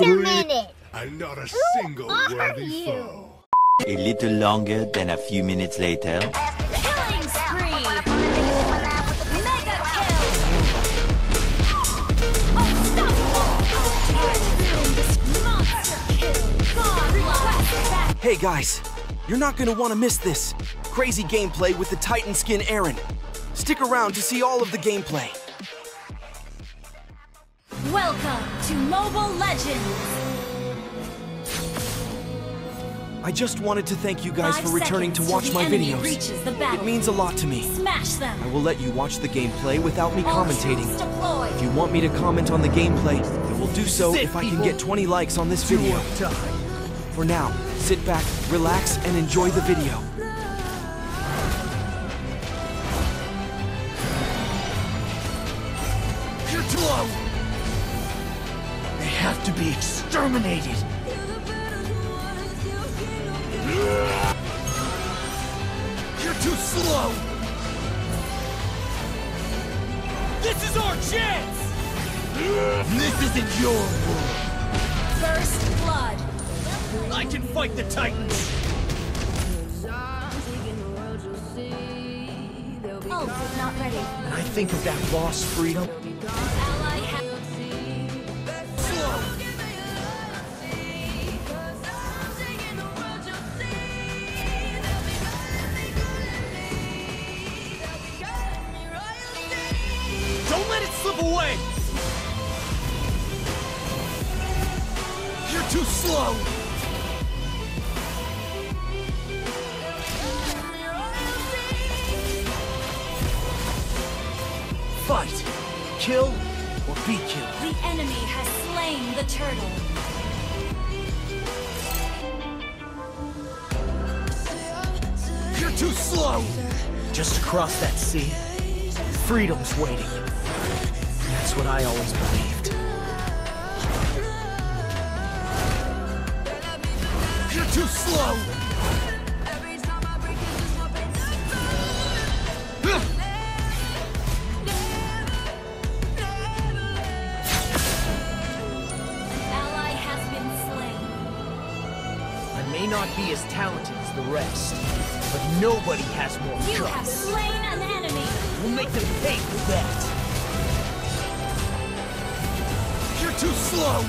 a minute. And not a Who single are worthy you? foe. A little longer than a few minutes later. Killing spree! Mega kill! Unstoppable! Monster kill! Godlike! Back Hey guys, you're not gonna wanna miss this. Crazy gameplay with the Titan skin Eren. Stick around to see all of the gameplay. Welcome to Mobile Legends! I just wanted to thank you guys Five for returning to watch my videos. reaches the battle. It means a lot to me. Smash them! I will let you watch the gameplay without me All commentating. If you want me to comment on the gameplay, I will do so Sit, if I can get 20 likes on this video. For now, sit back, relax, and enjoy the video. Exterminated! You're too slow! This is our chance! This isn't your world! First blood! I can fight the Titans! Is not ready. When I think of that lost freedom, too slow! Fight! Kill or be killed. The enemy has slain the turtle. You're too slow! Just across that sea, freedom's waiting. That's what I always believed. Too slow! Ally has been slain. I may not be as talented as the rest, but nobody has more guts. You have slain an enemy. We'll make them pay for that. You're too slow!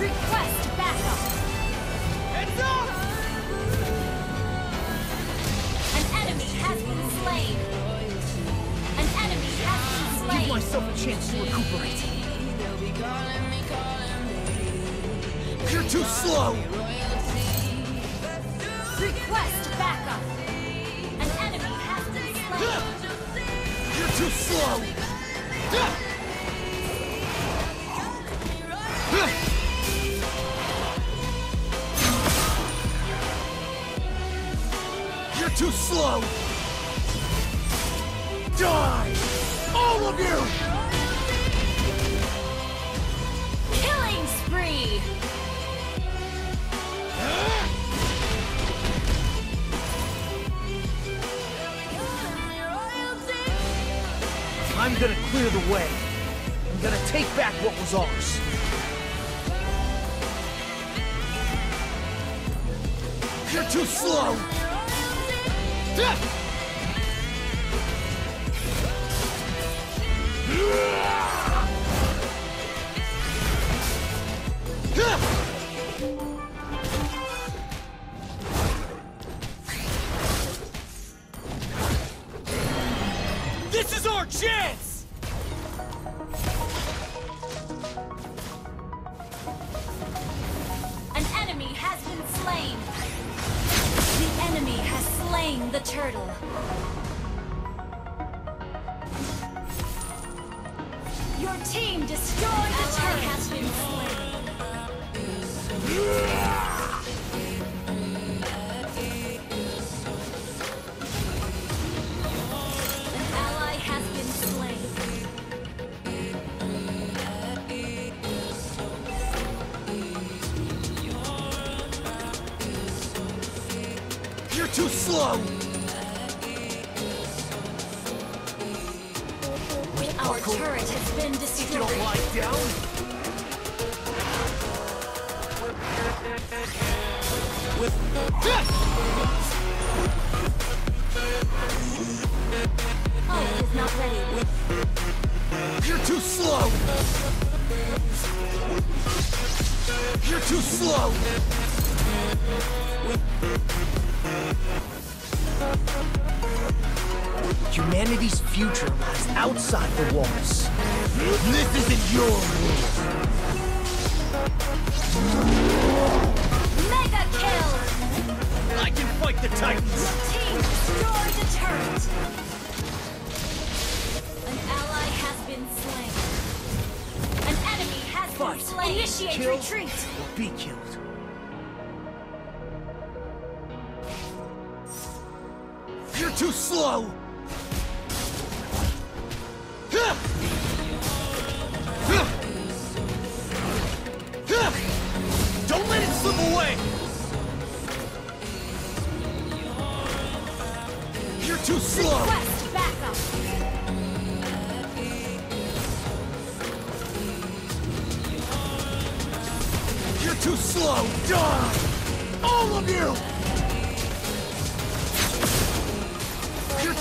Request backup. Heads up! An enemy has been slain. An enemy has been Give myself a chance to recuperate. You're too slow! Request backup. An enemy has been slain. You're too slow! Too slow! Die! All of you! Killing spree. I'm gonna clear the way. I'm gonna take back what was ours. You're too slow! This is our chance! Enemy has slain the turtle. Your team destroyed the turtle. too slow! Our turret has been destroyed. You don't lie down? With this! Oh, not ready. You're too slow! You're too slow! Humanity's future lies outside the walls. This isn't your world! Mega kill! I can fight the Titans! Team destroy the turret! An ally has been slain. An enemy has Fight. been slain. Initiate Kill retreat. or be killed. You're too slow!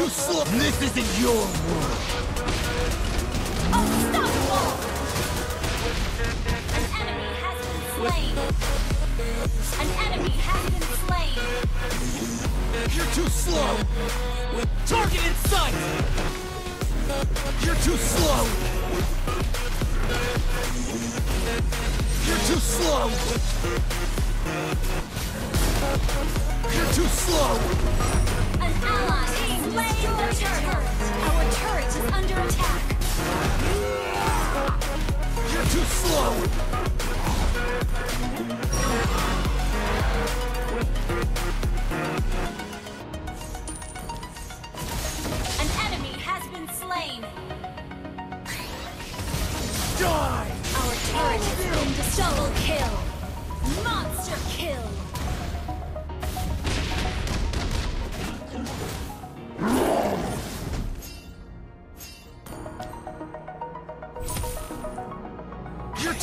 Too slow! This isn't your world! Oh, Unstoppable! An enemy has been slain. An enemy has been slain. You're too slow! Target in sight! You're too slow! You're too slow! You're too slow! An ally Our turret is under attack. You're too slow! An enemy has been slain. Die! Our turret double kill. Monster kill.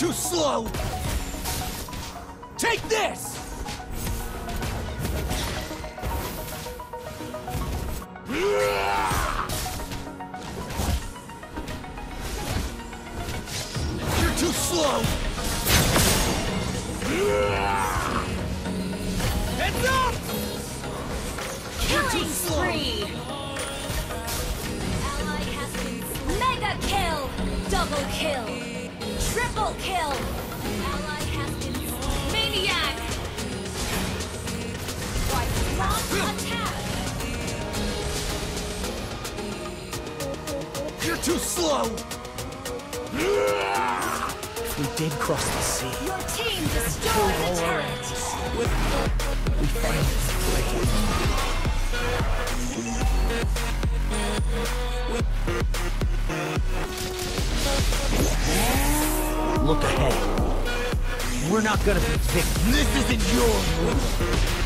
Too slow! Take this! You're too slow! Heads up! Killing slow. spree. Ally has been. Mega kill. Double kill. Triple kill. Ally has been slain. Maniac. Prompt attack. You're too slow! We did cross the sea, Your team destroyed the all turret. enemies, we finally Look ahead. We're not gonna be victims. This isn't your world!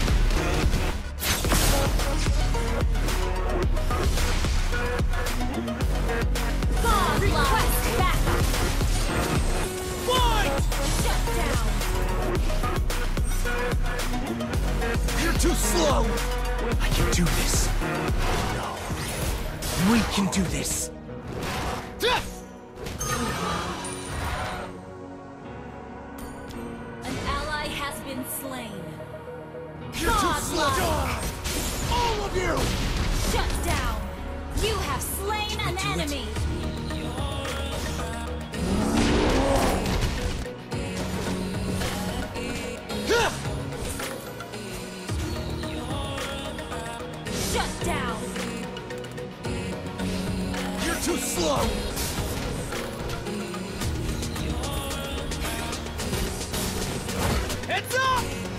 Heads up!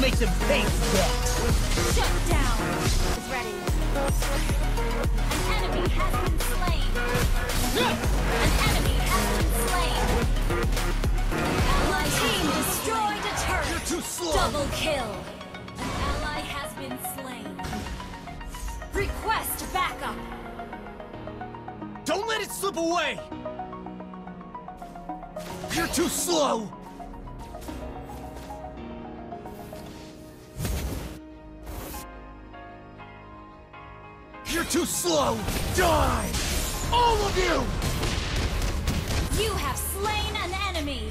Make them pay for that. Shut down. Is ready. An enemy has been slain. An enemy has been slain. Ally team destroyed a turret. You're too slow. Double kill. An ally has been slain. Request backup. Don't let it slip away! You're too slow! You're too slow! Die! All of you! You have slain an enemy.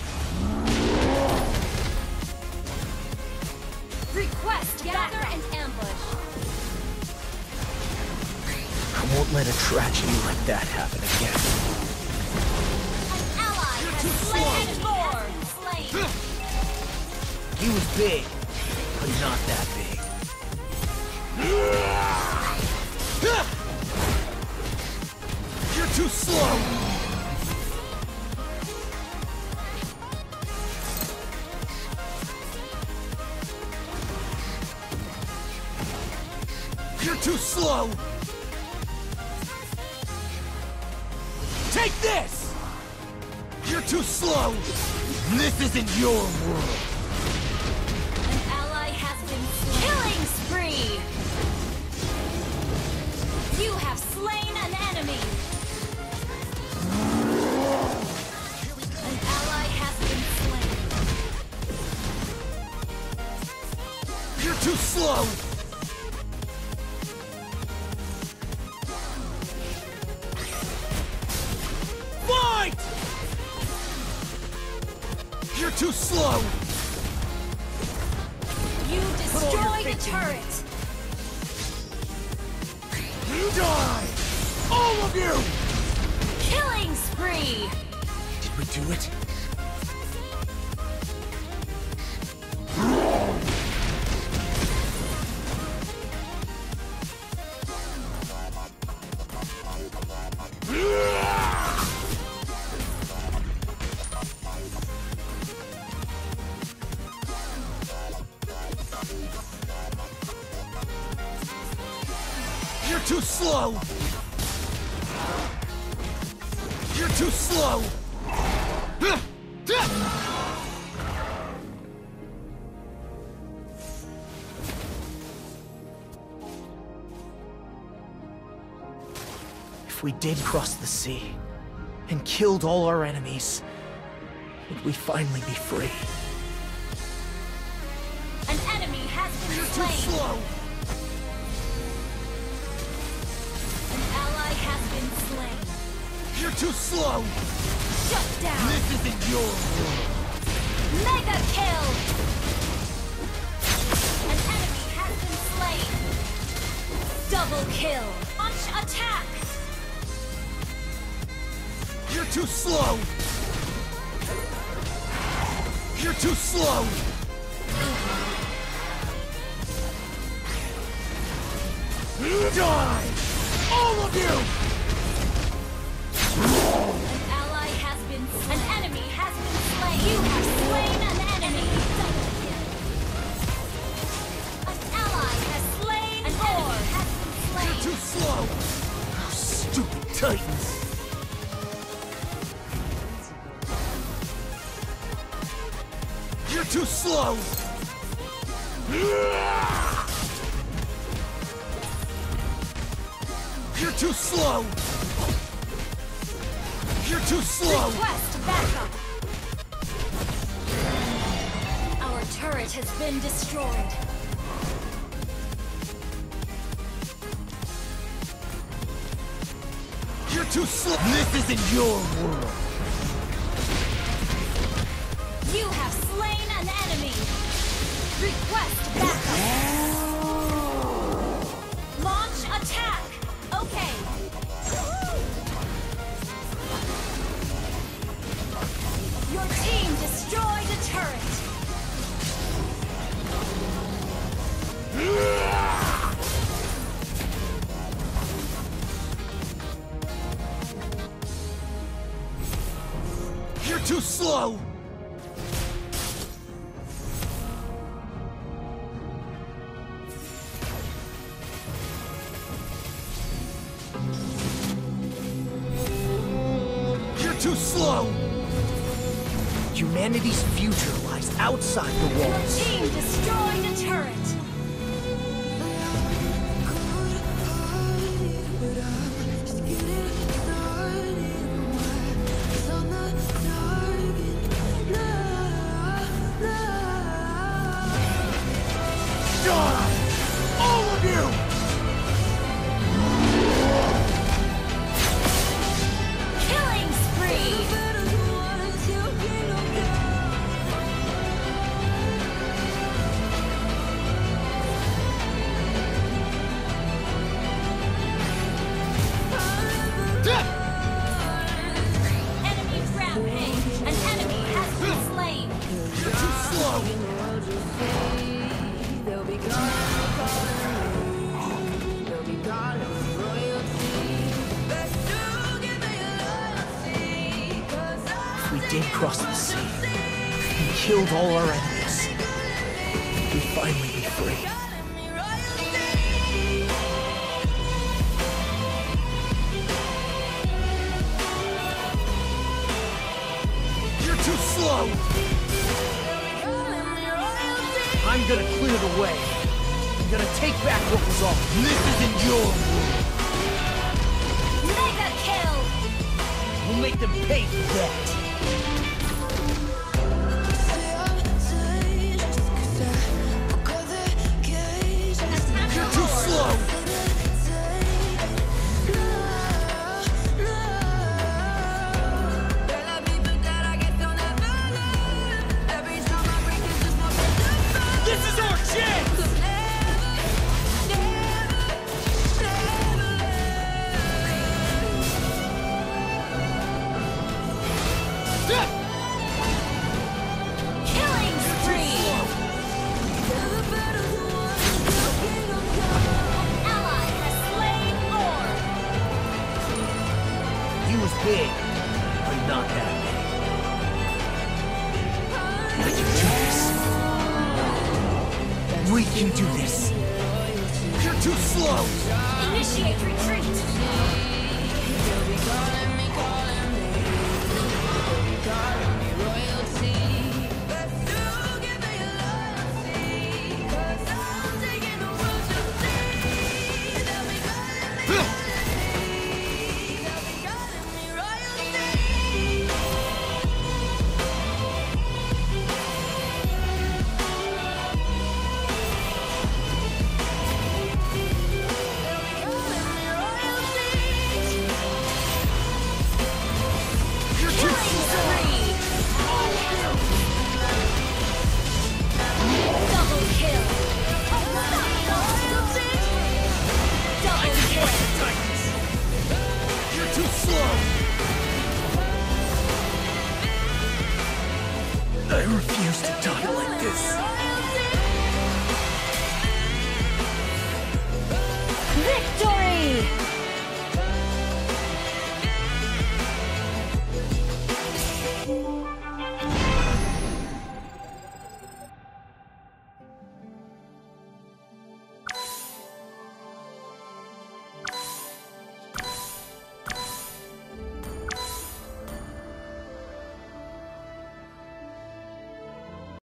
Request gather and ambush. I won't let a tragedy like that happen again. An ally has slain more. Slain. He was big, but not that big. You're too slow! You're too slow! Take this! You're too slow! This isn't your world! Too slow! You destroyed the turret. You die! All of you! Killing spree. Did we do it? You're too slow! You're too slow! If we did cross the sea and killed all our enemies, would we finally be free? An enemy has been You're too slow! Has been slain. You're too slow! Shut down. This isn't your world! Mega kill! An enemy has been slain. Double kill. Launch attack. You're too slow! You're too slow! Die! You! Turret has been destroyed. You're too slow! This isn't your world! You have slain an enemy. Request backup. Launch attack. Okay. Your team destroyed a turret. You're too slow! We did cross the sea and killed all our enemies, we'd finally be free. Clear the way. I'm gonna take back what was ours. This isn't your world. Mega kill. We'll make them pay for that. I refuse to die like this.